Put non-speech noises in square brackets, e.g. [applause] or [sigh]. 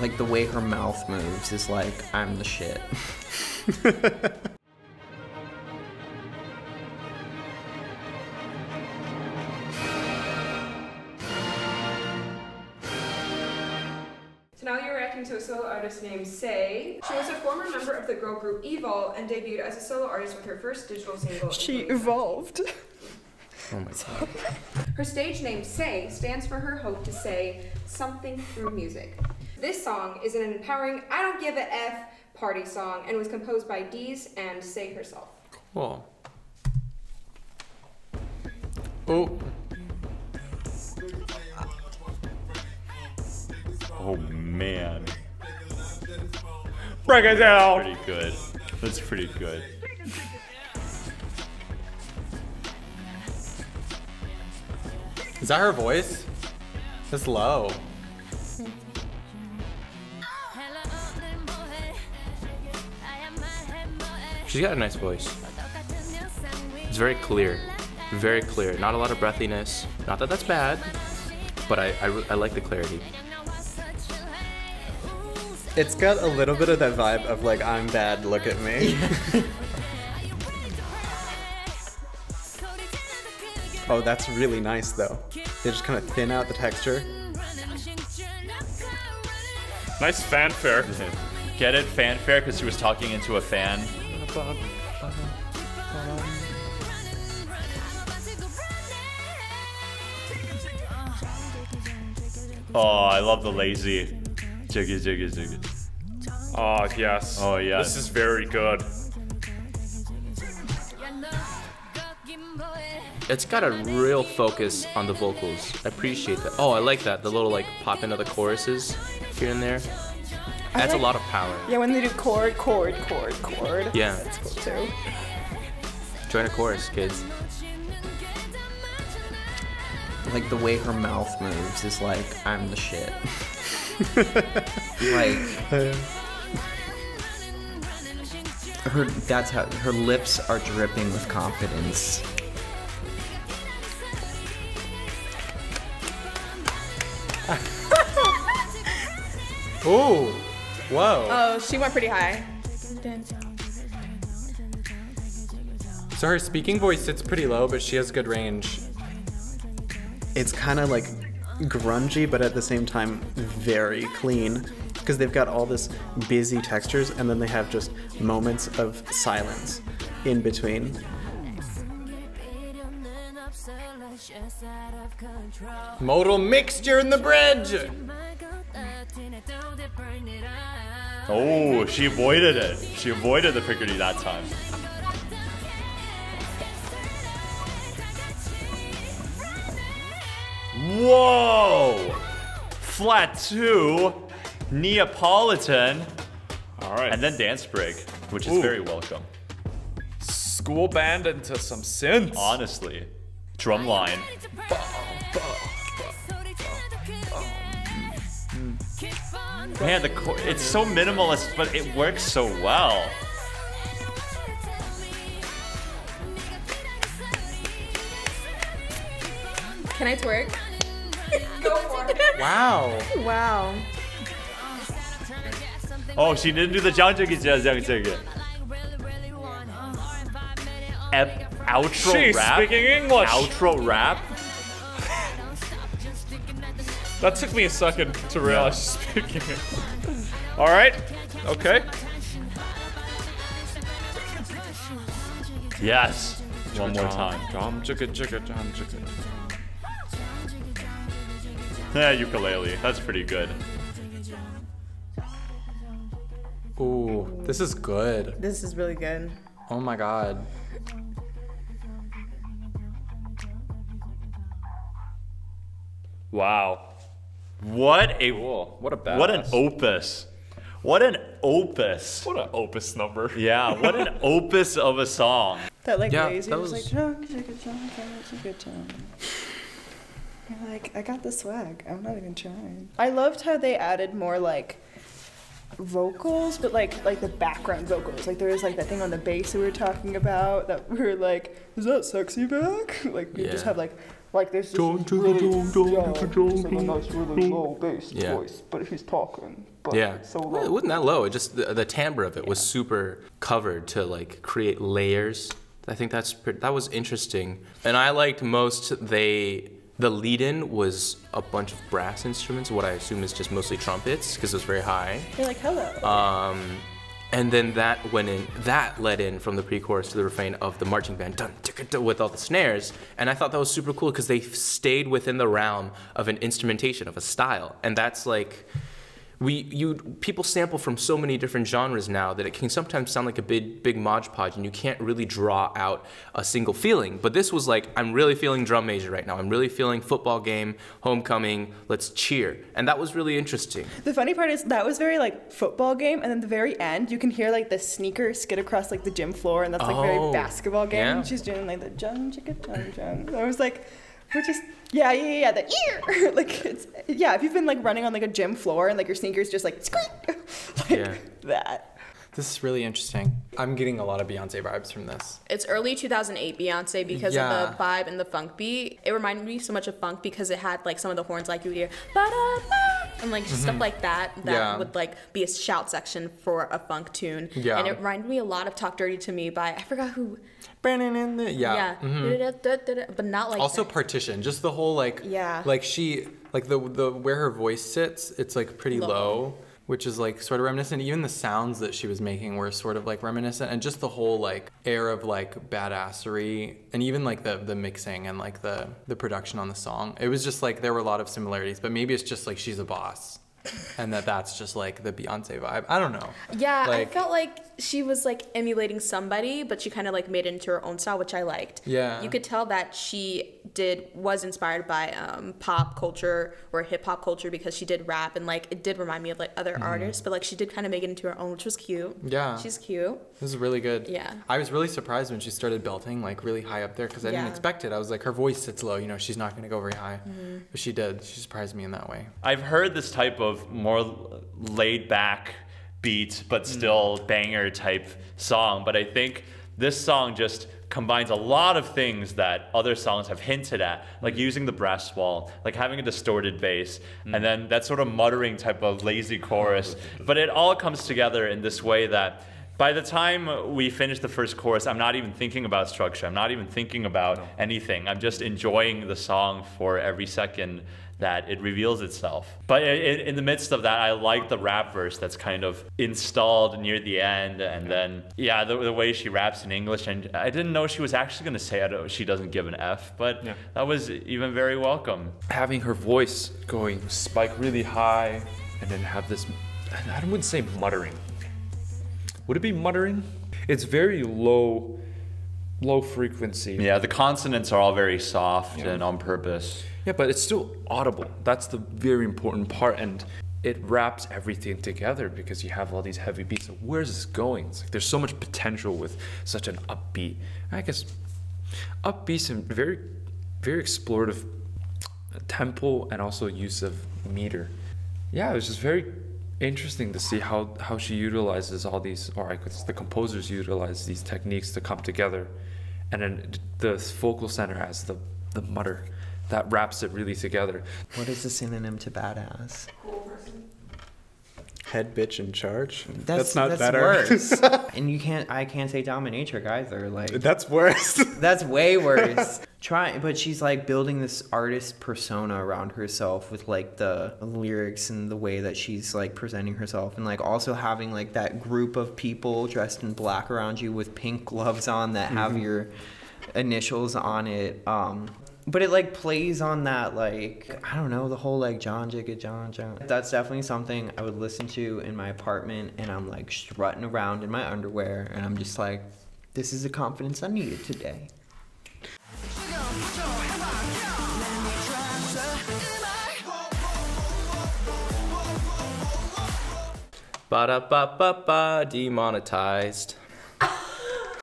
Like the way her mouth moves is like, I'm the shit. [laughs] So now you're reacting to a solo artist named SAAY. She was a former member of the girl group Evol and debuted as a solo artist with her first digital single. She evolved. [laughs] Oh my god. Her stage name SAAY stands for her hope to say something through music. This song is an empowering I don't give a F party song and was composed by Deez and SAAY herself. Cool. Oh. Oh man. Break it down. Pretty good. That's pretty good. Is that her voice? It's low. She's got a nice voice. It's very clear. Very clear. Not a lot of breathiness. Not that that's bad, but I, I, I like the clarity. It's got a little bit of that vibe of like, I'm bad, look at me. [laughs] oh, that's really nice though. They just kind of thin out the texture. Nice fanfare. Get it? Fanfare because she was talking into a fan. Oh, I love the lazy. Jiggy, jiggy, jiggy. Oh, yes. Oh, yes. This is very good. It's got a real focus on the vocals. I appreciate that. Oh, I like that. The little like pop into the choruses here and there. Adds a lot of power. Yeah, when they do chord, chord, chord, chord. Yeah. That's cool too. Join a chorus, kids. Like the way her mouth moves is like, I'm the shit. [laughs] like her that's how her lips are dripping with confidence. Ooh. Whoa. Oh, she went pretty high. So her speaking voice sits pretty low, but she has good range. It's kind of like grungy, but at the same time, very clean. Because they've got all this busy textures, and then they have just moments of silence in between. Modal mixture in the bridge. Oh, she avoided it. She avoided the pickety that time. Whoa! Flat two, Neapolitan, All right. and then dance break, which is Ooh. very welcome. school band into some synths. Honestly, drum line. Man, the cho- it's so minimalist, but it works so well. Can I twerk? [laughs] Go for it. Wow. Wow. Oh, she didn't do the John Jiggy Jazz Young Jiggy. Ep- outro She's rap. speaking English. Outro rap. That took me a second to realize she's speaking it. All right. Okay. Yes. One more time. Jam chicka chicka jam chicka. Yeah, ukulele. That's pretty good. Ooh, this is good. This is really good. Oh my god. Wow. What a What a what an opus. What an opus. What an opus number. Yeah, what an [laughs] opus of a song. That like Yeah, lazy that was like was- drunk, take a drunk, take a good time. You're like, I got the swag. I'm not even trying. I loved how they added more like vocals, but like like the background vocals. Like there was like that thing on the bass that we were talking about that we were like, is that sexy back? [laughs] Like you just have like Like there's this Don't you really, don't, don't just a nice, really low bass Yeah. voice, but he's talking. But Yeah, it's so Well, low. it wasn't that low. It just the, the timbre of it was super covered to like create layers. I think that's pretty, that was interesting, and I liked most they the lead-in was a bunch of brass instruments, what I assume is just mostly trumpets because it was very high. You're like, hello. Um, and then that went in, that led in from the pre-chorus to the refrain of the marching band, dun, dun, with all the snares. And I thought that was super cool because they stayed within the realm of an instrumentation, of a style. And that's like, we, you, people sample from so many different genres now that it can sometimes sound like a big, big Mod Podge and you can't really draw out a single feeling. But this was like, I'm really feeling drum major right now. I'm really feeling football game, homecoming, let's cheer. And that was really interesting. The funny part is that was very like football game, and then the very end you can hear like the sneaker skid across like the gym floor, and that's like Oh, very basketball game. yeah. She's doing like the jun chicka jun jun. I was like, we're just yeah yeah yeah the ear [laughs] like it's yeah if you've been like running on like a gym floor and like your sneakers just like squeak [laughs] like Yeah. that. This is really interesting. I'm getting a lot of Beyonce vibes from this. It's early 2008 Beyonce because Yeah. of the vibe and the funk beat. It reminded me so much of funk because it had like some of the horns like you would hear ba-da-ba, and like just stuff like that that Mm-hmm. Yeah. would like be a shout section for a funk tune. Yeah. And it reminded me a lot of Talk Dirty to Me by I forgot who. Yeah. Yeah. mhm. But not like also that. partition, just the whole like Yeah. like she like the the where her voice sits, it's like pretty Low. low. Which is like sort of reminiscent. Even the sounds that she was making were sort of like reminiscent, and just the whole like air of like badassery, and even like the the mixing and like the the production on the song. It was just like there were a lot of similarities, but maybe it's just like she's a boss. And that that's just like the Beyonce vibe. I don't know. Yeah, Like- I felt like she was like emulating somebody, but she kind of like made it into her own style, which I liked. Yeah. You could tell that she did was inspired by um, pop culture or hip hop culture because she did rap and like it did remind me of like other artists, but like she did kind of make it into her own, which was cute. Yeah. She's cute. This is really good. Yeah. I was really surprised when she started belting like really high up there because I didn't expect it. I was like, her voice sits low, you know, she's not going to go very high. Mm-hmm. But she did. She surprised me in that way. I've heard this type of more laid back beat, but mm. still banger type song. But I think this song just combines a lot of things that other songs have hinted at, like mm. using the brass wall, like having a distorted bass, mm. and then that sort of muttering type of lazy chorus. But it all comes together in this way that by the time we finish the first chorus, I'm not even thinking about structure. I'm not even thinking about anything. I'm just enjoying the song for every second that it reveals itself. But i- i- in the midst of that, I like the rap verse that's kind of installed near the end. And then, yeah, the, the way she raps in English. And I didn't know she was actually going to say I don't, she doesn't give an F, but that was even very welcome. having her voice going spike really high and then have this I wouldn't say muttering. Would it be muttering? It's very low low frequency. Yeah, the consonants are all very soft and on purpose. Yeah, but it's still audible. That's the very important part and it wraps everything together because you have all these heavy beats. So where's this going? It's like there's so much potential with such an upbeat. I guess upbeat and very very explorative tempo and also use of meter. Yeah, it was just very interesting to see how, how she utilizes all these, or I guess the composers utilize these techniques to come together. And then the vocal center has the, the mutter that wraps it really together. What is the synonym to badass? Head bitch in charge. That's, not that's better. worse. [laughs] and you can't. I can't say dominatrix either. Like That's worse. that's way worse. Try, but she's like building this artist persona around herself with like the lyrics and the way that she's like presenting herself, and like also having like that group of people dressed in black around you with pink gloves on that have your initials on it. Um, but it like plays on that like I don't know the whole like John Jigga John John. That's definitely something I would listen to in my apartment, and I'm like strutting around in my underwear, and I'm just like, this is the confidence I needed today. Ba da ba ba ba demonetized.